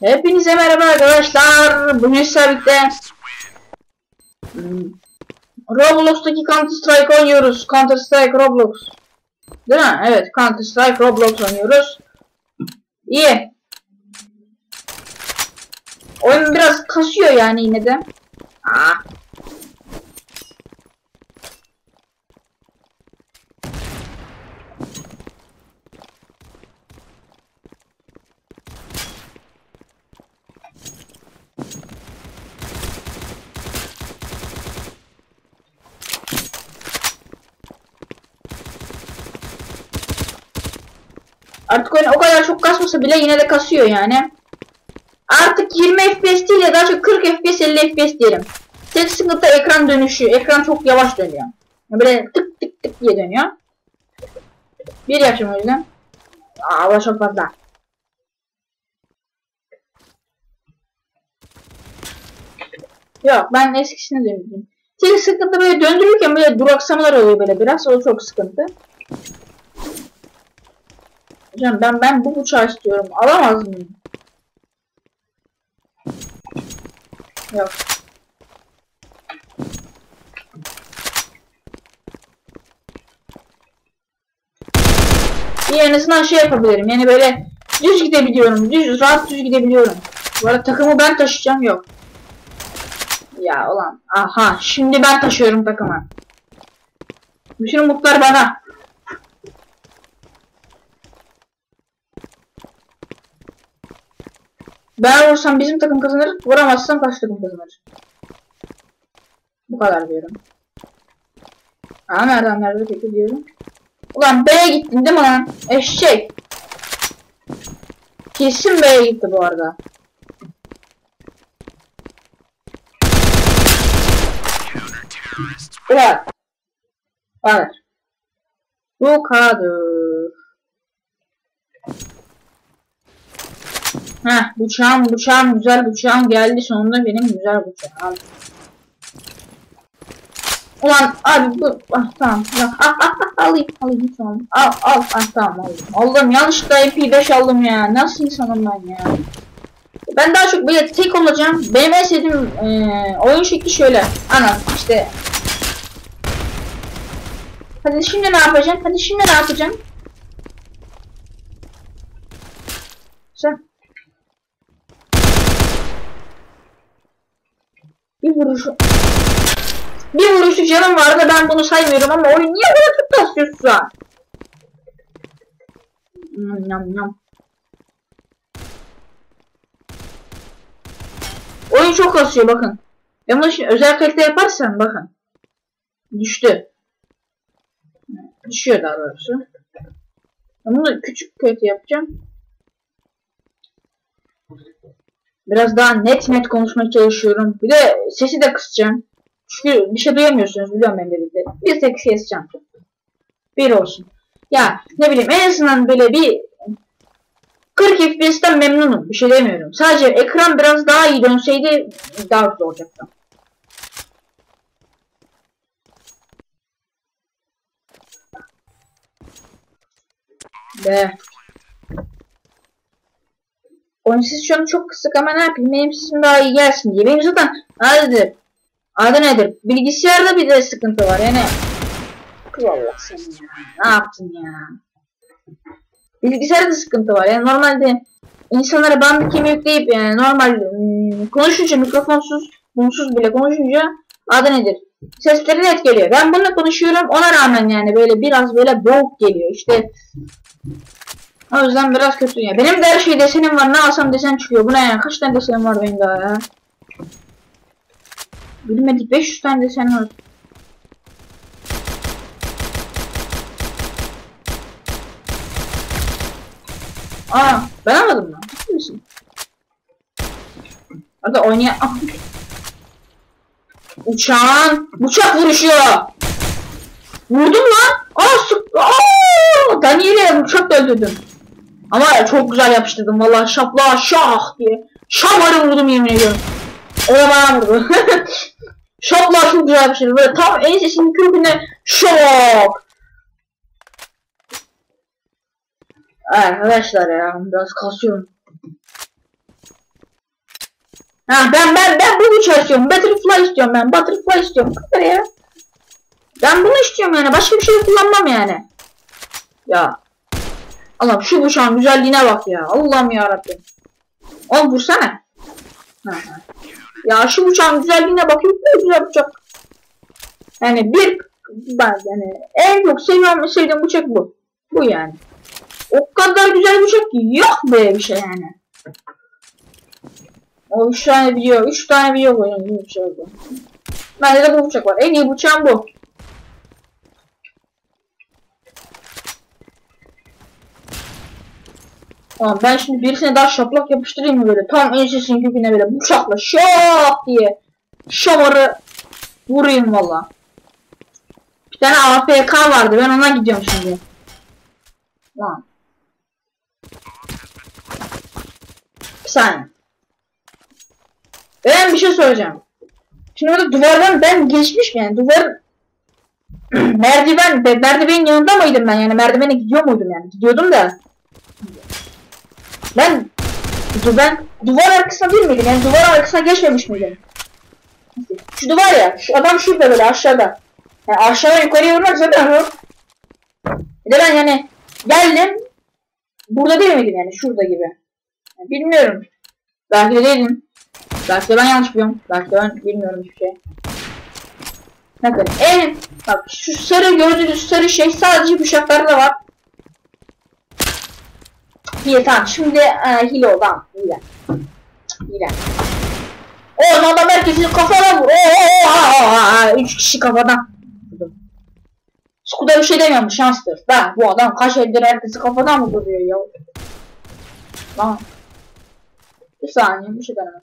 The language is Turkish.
Hepinize merhaba arkadaşlar. Bugün birlikte Roblox'taki Counter Strike oynuyoruz. Counter Strike Roblox. Değil mi? Evet, Counter Strike Roblox oynuyoruz. İyi. Oyun biraz kasıyor yani yine de. Aa. Artık oyun o kadar çok kasmasa bile yine de kasıyor yani. Artık 20 FPS değil de daha çok 40 FPS 50 FPS diyelim. Tek sıkıntı ekran dönüşü. Ekran çok yavaş dönüyor. Böyle tık tık tık diye dönüyor. Bir yapacağım o yüzden. Aa bu çok fazla. Yok ben eskisine döndüm. Tek sıkıntı böyle döndürürken böyle duraksamalar oluyor böyle biraz. O çok sıkıntı. Hocam ben ben bu bıçağı istiyorum. Alamaz mıyım? Yok. İyi en şey yapabilirim. Yani böyle düz gidebiliyorum. Düz rahat düz gidebiliyorum. Bu arada takımı ben taşıyacağım yok. Ya ulan. Aha şimdi ben taşıyorum takımı. Bütün umutlar bana. Ben vursam bizim takım kazanır, vuramazsam karşı takım kazanır. Bu kadar diyorum. Aa nereden nerede peki diyorum. Ulan B'ye gittin değil mi lan? Eşek. Kesin B'ye gitti bu arada. Ulan. Var. Bu kadar. Heh bıçağım bıçağım güzel bıçağım geldi. Sonunda benim güzel bıçağım. Ulan abi bu ah tamam ya ah, ah, ah, alayım alayım tamam. Al al ah tamam aldım aldım yanlışlıkla MP5 aldım ya. Nasıl insanım ben ya? Ben daha çok böyle tek olacağım. Benim en sevdiğim e, oyun şekli şöyle. Ana işte. Hadi şimdi ne yapacağım? Hadi şimdi ne yapacağım sen Bir vuruşu. Bir vuruşu canım vardı ben bunu saymıyorum ama oyun niye böyle çok kasıyorsun? Yam yam. Oyun çok kasıyor bakın. Ben bunu özel kayıtta yaparsam bakın. Düştü. Düşüyor daha doğrusu. Ben bunu küçük kayıt yapacağım. Biraz daha net net konuşmaya çalışıyorum. Bir de sesi de kısacağım. Çünkü bir şey duyamıyorsunuz biliyorum ben dedikleri. Bir tek keseceğim. Bir olsun. Ya ne bileyim en azından böyle bir 40 FPS'ten memnunum. Bir şey demiyorum. Sadece ekran biraz daha iyi dönseydi daha güzel olacaktı. Be. An çok kısık ama ne yapayım benim sesim daha iyi gelsin diye. Benim zaten adı, adı nedir? Bilgisayarda bir de sıkıntı var yani. Allah seni ya. Ne yaptın ya? Bilgisayarda sıkıntı var yani normalde insanlara bandicam yükleyip yani normal ıı, konuşunca mikrofonsuz bunsuz bile konuşunca adı nedir? Sesleri net geliyor. Ben bununla konuşuyorum ona rağmen yani böyle biraz böyle boğuk geliyor işte o yüzden biraz kötü ya. Benim de her şey desenim var. Ne alsam desen çıkıyor. Bu ne ya? Kaç tane desenim var benim daha ya? Bilmedik 500 tane desen var. Aa, ben almadım lan. Ciddi misin? Hadi oynayan... Ah. Uçağın... Uçak vuruşuyor. Vurdum lan. Aa, sık... Aa, Daniel'e uçak öldürdüm. Ama çok güzel yapıştırdım vallahi şapla şah diye. Şamarı vurdum yemin ediyorum. O da şapla çok güzel yapıştırdım. Böyle tam en sesinin köküne şok. Arkadaşlar ya biraz kasıyorum. Ha ben ben ben bu bıçağı istiyorum. Butterfly istiyorum ben. Butterfly istiyorum. Kadar ya. Ben bunu istiyorum yani. Başka bir şey kullanmam yani. Ya. Allah'ım şu bıçağın güzelliğine bak ya. Allah'ım ya Rabbim. Oğlum vursana. Ya şu bıçağın güzelliğine bak. Ne güzel bıçak. Yani bir ben yani en çok seviyorum sevdiğim bıçak bu. Bu yani. O kadar güzel bıçak ki yok böyle bir şey yani. O üç tane video, üç tane video koyuyorum bu. Bende de bu bıçak var. En iyi bıçağım bu. Tamam ben şimdi birisine daha şaplak yapıştırayım mı böyle tam ensesinin köküne böyle bıçakla şak diye şamarı vurayım valla. Bir tane AFK vardı ben ona gidiyorum şimdi. Lan. Bir saniye. Ben bir şey söyleyeceğim. Şimdi burada duvardan ben geçmiş yani duvar merdiven merdivenin yanında mıydım ben yani merdivene gidiyor muydum yani gidiyordum da ben ben duvar arkasına değil miydim yani duvar arkasına geçmemiş miydim? Şu duvar ya şu adam şurada böyle aşağıda. Yani aşağıdan yukarıya vurmak zaten yok. Bir de ben yani geldim burada değil miydim yani şurada gibi. Yani bilmiyorum. Belki de değilim. Belki de ben yanlış biliyorum. Belki de ben bilmiyorum hiçbir şey. Bakın en bak şu sarı gördüğünüz sarı şey sadece bıçaklarda var. Hile tamam şimdi e, hile oldu tamam hile. Hile. O adam herkesin kafana vur. Oo, Üç kişi kafadan. Skuda bir şey demiyorum şanstır. Ben bu adam kaç eldir herkesi kafadan mı vuruyor ya? Lan. Bir saniye bir şey denemek.